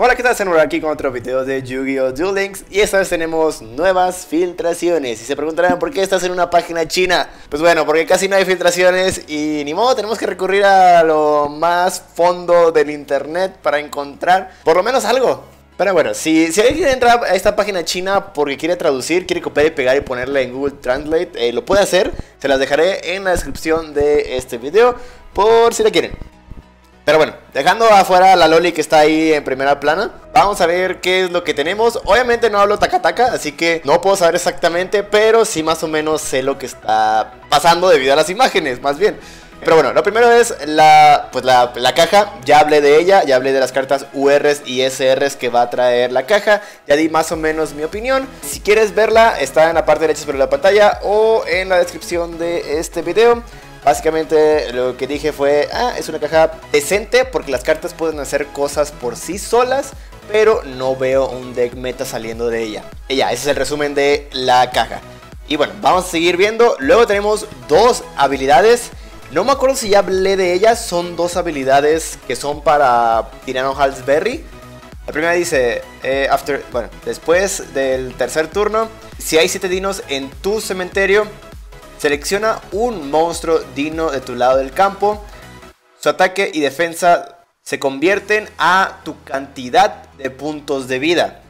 Hola, ¿qué tal? Estamos aquí con otro video de Yu-Gi-Oh! Duel Links y esta vez tenemos nuevas filtraciones y se preguntarán por qué estás en una página china Pues bueno, porque casi no hay filtraciones y ni modo, tenemos que recurrir a lo más fondo del internet para encontrar por lo menos algo pero bueno, si, si alguien entra a esta página china porque quiere traducir, quiere copiar y pegar y ponerle en Google Translate, eh, lo puede hacer. Se las dejaré en la descripción de este video por si la quieren. Pero bueno, dejando afuera la Loli que está ahí en primera plana, vamos a ver qué es lo que tenemos. Obviamente no hablo taca así que no puedo saber exactamente, pero sí más o menos sé lo que está pasando debido a las imágenes, más bien. Pero bueno, lo primero es la, pues la, caja, ya hablé de ella, ya hablé de las cartas URs y SRs que va a traer la caja, ya di más o menos mi opinión. Si quieres verla, está en la parte derecha sobre la pantalla o en la descripción de este video. Básicamente lo que dije fue, ah, es una caja decente porque las cartas pueden hacer cosas por sí solas, pero no veo un deck meta saliendo de ella. Y ya, ese es el resumen de la caja. Y bueno, vamos a seguir viendo. Luego tenemos dos habilidades. No me acuerdo si ya hablé de ellas. Son dos habilidades que son para Tirano Halsberry. La primera dice, eh, after, bueno, después del tercer turno, si hay 7 dinos en tu cementerio, Selecciona un monstruo digno de tu lado del campo. Su ataque y defensa se convierten a tu cantidad de puntos de vida.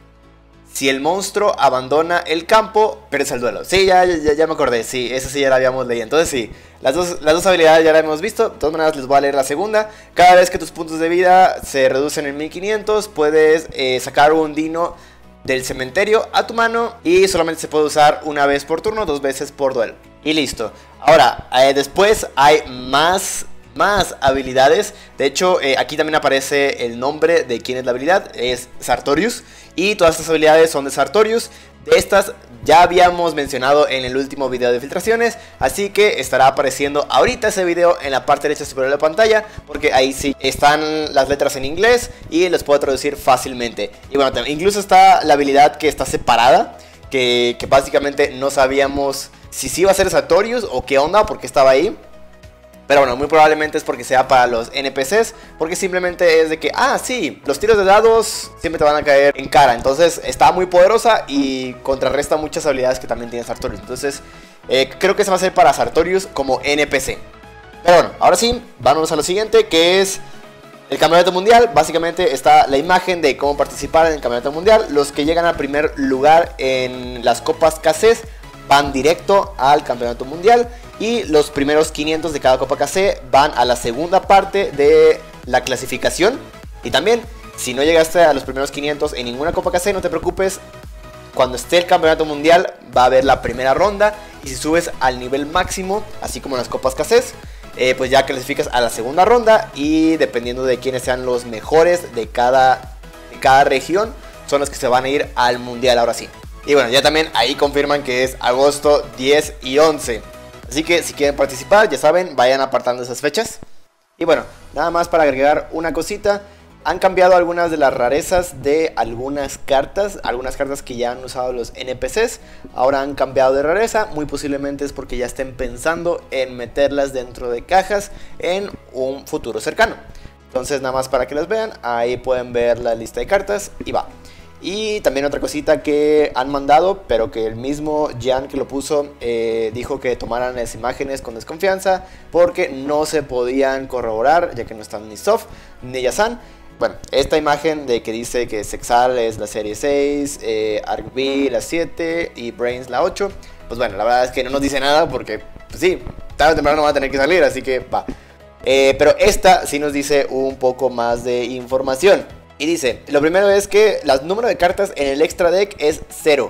Si el monstruo abandona el campo, pierdes el duelo. Sí, ya, ya, me acordé. Sí, esa sí ya la habíamos leído. Entonces sí, las dos, las dos habilidades ya las hemos visto. De todas maneras les voy a leer la segunda. Cada vez que tus puntos de vida se reducen en 1500, puedes eh, sacar un dino del cementerio a tu mano y solamente se puede usar una vez por turno, dos veces por duelo. Y listo. Ahora, eh, después hay más, más habilidades. De hecho, eh, aquí también aparece el nombre de quién es la habilidad. Es Sartorius. Y todas estas habilidades son de Sartorius. De estas ya habíamos mencionado en el último video de filtraciones, así que estará apareciendo ahorita ese video en la parte derecha superior de la pantalla, porque ahí sí están las letras en inglés y los puedo traducir fácilmente. Y bueno, incluso está la habilidad que está separada, que, que básicamente no sabíamos si sí iba a ser Sartorius o qué onda, porque estaba ahí. Pero bueno, muy probablemente es porque sea para los NPCs, porque simplemente es de que, ah, sí, los tiros de dados siempre te van a caer en cara. Entonces está muy poderosa y contrarresta muchas habilidades que también tiene Sartorius. Entonces eh, creo que se va a ser para Sartorius como NPC. Pero bueno, ahora sí, vamos a lo siguiente, que es el campeonato mundial. Básicamente está la imagen de cómo participar en el campeonato mundial. Los que llegan al primer lugar en las copas KCs van directo al campeonato mundial y los primeros 500 de cada Copa KC van a la segunda parte de la clasificación. Y también si no llegaste a los primeros 500 en ninguna Copa KC no te preocupes. Cuando esté el campeonato mundial va a haber la primera ronda. Y si subes al nivel máximo así como en las copas KCs eh, pues ya clasificas a la segunda ronda. Y dependiendo de quiénes sean los mejores de cada, de cada región son los que se van a ir al mundial ahora sí y bueno, ya también ahí confirman que es agosto 10 y 11. Así que si quieren participar, ya saben, vayan apartando esas fechas. Y bueno, nada más para agregar una cosita. Han cambiado algunas de las rarezas de algunas cartas, algunas cartas que ya han usado los NPCs, ahora han cambiado de rareza, muy posiblemente es porque ya estén pensando en meterlas dentro de cajas en un futuro cercano. Entonces nada más para que las vean, ahí pueden ver la lista de cartas y va. Y también otra cosita que han mandado, pero que el mismo Jan que lo puso eh, dijo que tomaran las imágenes con desconfianza porque no se podían corroborar, ya que no están ni Soft ni Yasan. Bueno, esta imagen de que dice que Sexal es la serie 6, eh, B la 7 y Brains la 8, pues bueno, la verdad es que no nos dice nada porque, pues sí, tarde o temprano va a tener que salir, así que va. Eh, pero esta sí nos dice un poco más de información. Y dice, lo primero es que el número de cartas en el extra deck es cero.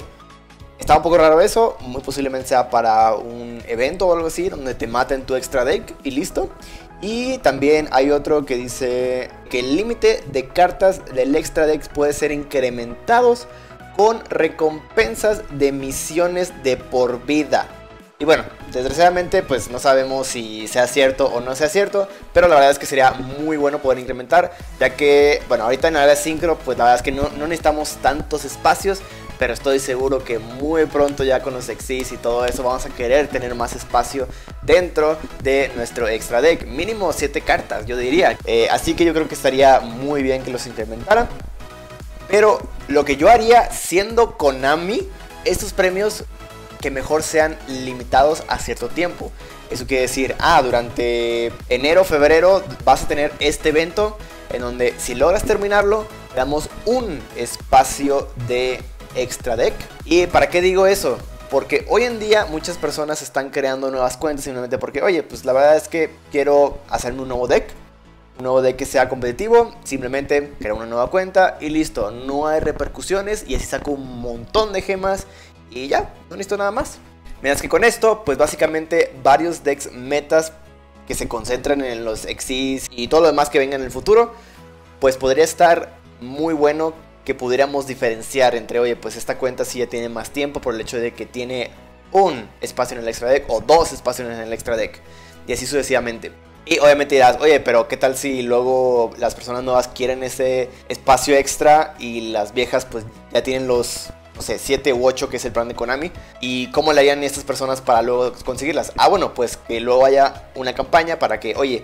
Está un poco raro eso, muy posiblemente sea para un evento o algo así, donde te maten tu extra deck y listo. Y también hay otro que dice que el límite de cartas del extra deck puede ser incrementados con recompensas de misiones de por vida. Y bueno, desgraciadamente pues no sabemos si sea cierto o no sea cierto, pero la verdad es que sería muy bueno poder incrementar, ya que, bueno, ahorita en la área sincro pues la verdad es que no, necesitamos tantos espacios, pero estoy seguro que muy pronto ya con los exis y todo eso vamos a querer tener más espacio dentro de nuestro extra deck, mínimo 7 cartas yo diría, eh, así que yo creo que estaría muy bien que los incrementaran. Pero lo que yo haría siendo Konami, estos premios que mejor sean limitados a cierto tiempo. Eso quiere decir, ah, durante enero, febrero vas a tener este evento en donde si logras terminarlo, damos un espacio de extra deck. ¿Y para qué digo eso? Porque hoy en día muchas personas están creando nuevas cuentas simplemente porque, oye, pues la verdad es que quiero hacerme un nuevo deck. Un nuevo deck que sea competitivo. Simplemente creo una nueva cuenta y listo. No hay repercusiones y así saco un montón de gemas y ya, no necesito nada más. Mientras que con esto, pues básicamente varios decks metas que se concentran en los Xyz y todo lo demás que venga en el futuro, pues podría estar muy bueno que pudiéramos diferenciar entre, oye, pues esta cuenta sí ya tiene más tiempo por el hecho de que tiene un espacio en el extra deck o dos espacios en el extra deck. Y así sucesivamente. Y obviamente dirás, oye, pero ¿qué tal si luego las personas nuevas quieren ese espacio extra y las viejas pues ya tienen los, no sé, 7 u 8 que es el plan de Konami? ¿Y cómo le harían estas personas para luego conseguirlas? Ah, bueno, pues que luego haya una campaña para que, oye,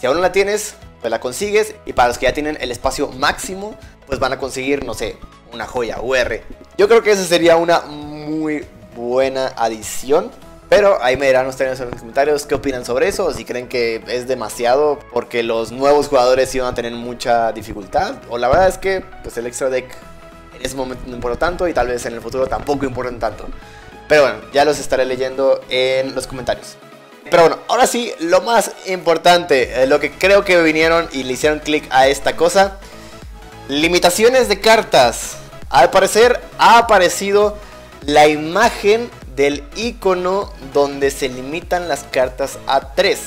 si aún no la tienes, pues la consigues. Y para los que ya tienen el espacio máximo, pues van a conseguir, no sé, una joya UR. Yo creo que esa sería una muy buena adición. Pero ahí me dirán ustedes en los comentarios qué opinan sobre eso, si creen que es demasiado porque los nuevos jugadores iban a tener mucha dificultad, o la verdad es que pues el extra deck en ese momento no importa tanto y tal vez en el futuro tampoco importa tanto. Pero bueno, ya los estaré leyendo en los comentarios. Pero bueno, ahora sí, lo más importante, eh, lo que creo que vinieron y le hicieron clic a esta cosa Limitaciones de cartas. Al parecer ha aparecido la imagen del icono donde se limitan las cartas a 3.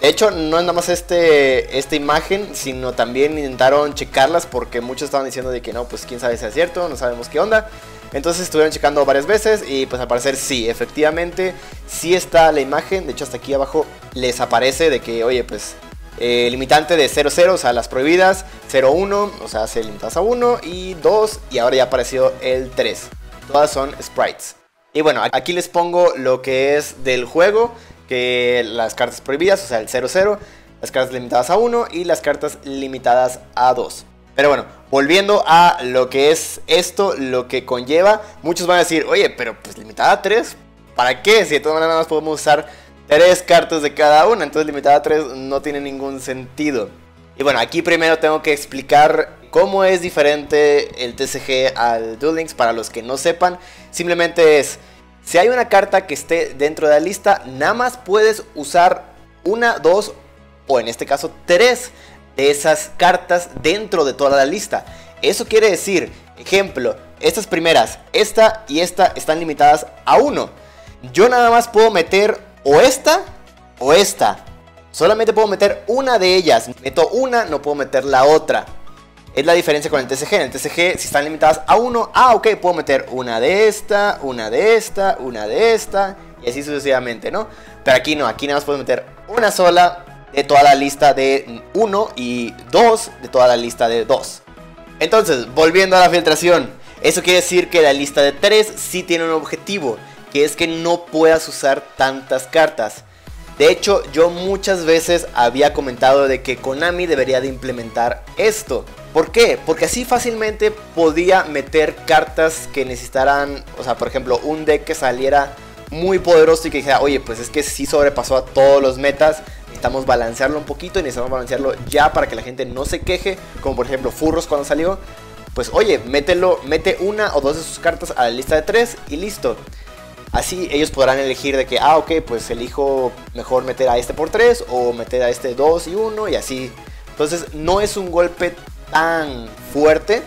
De hecho, no es nada más este, esta imagen, sino también intentaron checarlas porque muchos estaban diciendo de que no, pues quién sabe si es cierto, no sabemos qué onda. Entonces estuvieron checando varias veces y pues al parecer sí, efectivamente, sí está la imagen. De hecho, hasta aquí abajo les aparece de que, oye, pues eh, limitante de 0-0, o sea, las prohibidas, 0-1, o sea, se limitadas a 1 y 2 y ahora ya apareció el 3. Todas son sprites. Y bueno, aquí les pongo lo que es del juego, que las cartas prohibidas, o sea, el 0-0, las cartas limitadas a 1 y las cartas limitadas a 2. Pero bueno, volviendo a lo que es esto, lo que conlleva, muchos van a decir, oye, pero pues limitada a 3, ¿para qué? Si de todas maneras podemos usar tres cartas de cada una, entonces limitada a tres no tiene ningún sentido. Y bueno, aquí primero tengo que explicar cómo es diferente el TCG al Duel Links para los que no sepan. Simplemente es, si hay una carta que esté dentro de la lista, nada más puedes usar una, dos o en este caso tres de esas cartas dentro de toda la lista. Eso quiere decir, ejemplo, estas primeras, esta y esta están limitadas a uno. Yo nada más puedo meter o esta o esta. Solamente puedo meter una de ellas. Meto una, no puedo meter la otra. Es la diferencia con el TCG. En el TCG, si están limitadas a uno, ah, ok, puedo meter una de esta, una de esta, una de esta, y así sucesivamente, ¿no? Pero aquí no, aquí nada más puedo meter una sola de toda la lista de 1 y dos de toda la lista de 2. Entonces, volviendo a la filtración, eso quiere decir que la lista de 3 sí tiene un objetivo que es que no puedas usar tantas cartas. De hecho, yo muchas veces había comentado de que Konami debería de implementar esto. ¿Por qué? Porque así fácilmente podía meter cartas que necesitaran, o sea, por ejemplo, un deck que saliera muy poderoso y que dijera, oye, pues es que sí sobrepasó a todos los metas, necesitamos balancearlo un poquito y necesitamos balancearlo ya para que la gente no se queje, como por ejemplo Furros cuando salió. Pues oye, mételo, mete una o dos de sus cartas a la lista de tres y listo. Así ellos podrán elegir de que, ah, ok, pues elijo mejor meter a este por 3 o meter a este 2 y 1 y así. Entonces no es un golpe tan fuerte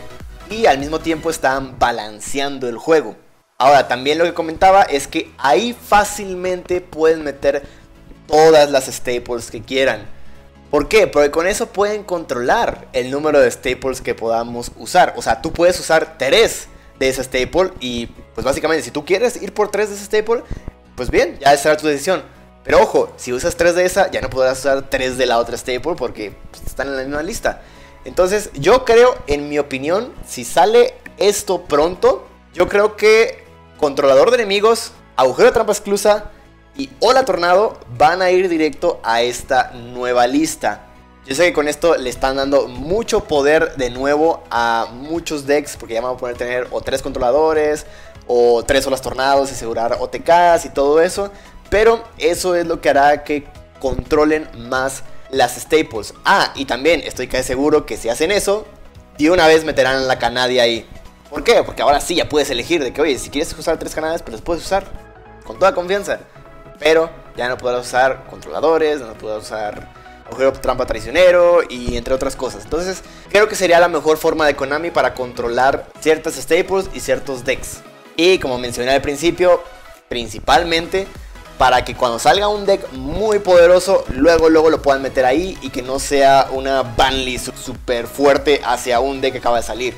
y al mismo tiempo están balanceando el juego. Ahora, también lo que comentaba es que ahí fácilmente pueden meter todas las staples que quieran. ¿Por qué? Porque con eso pueden controlar el número de staples que podamos usar. O sea, tú puedes usar 3 de esa staple. Y pues básicamente, si tú quieres ir por tres de esa staple, pues bien, ya será tu decisión. Pero ojo, si usas tres de esa, ya no podrás usar tres de la otra staple porque pues, están en la misma lista. Entonces, yo creo, en mi opinión, si sale esto pronto, yo creo que controlador de enemigos, agujero de trampa exclusa y hola tornado van a ir directo a esta nueva lista. Yo sé que con esto le están dando mucho poder de nuevo a muchos decks, porque ya van a poder tener o tres controladores, o tres olas tornados, y asegurar OTKs y todo eso. Pero eso es lo que hará que controlen más las staples. Ah, y también estoy casi seguro que si hacen eso, de una vez meterán la Canadia ahí. ¿Por qué? Porque ahora sí ya puedes elegir de que, oye, si quieres usar tres Canadias, pues los puedes usar con toda confianza. Pero ya no podrás usar controladores, no podrás usar agujero trampa traicionero y entre otras cosas. Entonces, creo que sería la mejor forma de Konami para controlar ciertas staples y ciertos decks. Y como mencioné al principio, principalmente para que cuando salga un deck muy poderoso, luego luego lo puedan meter ahí y que no sea una banlist super fuerte hacia un deck que acaba de salir.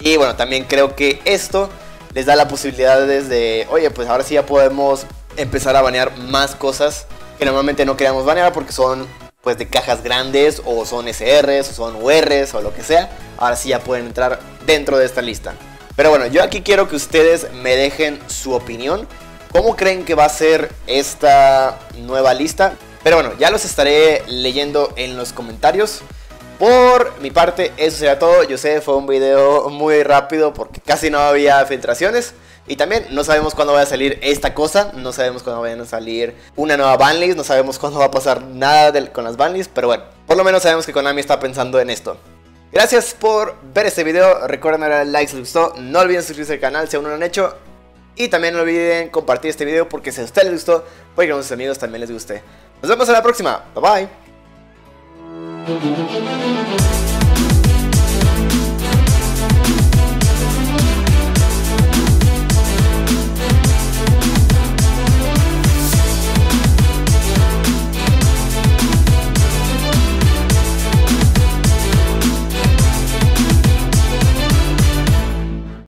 Y bueno, también creo que esto les da la posibilidad de, oye, pues ahora sí ya podemos empezar a banear más cosas que normalmente no queríamos banear porque son pues de cajas grandes o son SRs o son URs o lo que sea. Ahora sí ya pueden entrar dentro de esta lista. Pero bueno, yo aquí quiero que ustedes me dejen su opinión ¿Cómo creen que va a ser esta nueva lista? Pero bueno, ya los estaré leyendo en los comentarios. Por mi parte, eso sería todo. Yo sé, fue un video muy rápido porque casi no había filtraciones. Y también no sabemos cuándo va a salir esta cosa. No sabemos cuándo va a salir una nueva banlist. No sabemos cuándo va a pasar nada con las banlists. Pero bueno, por lo menos sabemos que Konami está pensando en esto. Gracias por ver este video. Recuerden darle like si les gustó. No olviden suscribirse al canal si aún no lo han hecho. Y también no olviden compartir este video porque si a ustedes les gustó, puede que a sus amigos también les guste. Nos vemos en la próxima. Bye bye.